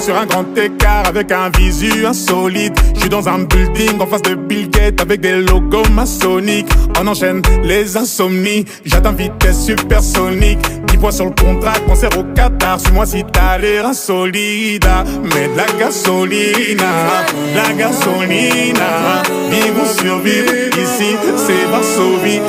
sur un grand écart avec un visu insolite. Je suis dans un building en face de Bill Gates avec des logos maçonniques. On enchaîne les insomnies, j'atteins vitesse supersonique. 10 points sur le contrat, concert au Qatar. Suis-moi si t'as l'air insolide. Mais de la gasolina, la gasolina. Vivre ou survivre, ici c'est Varsovie.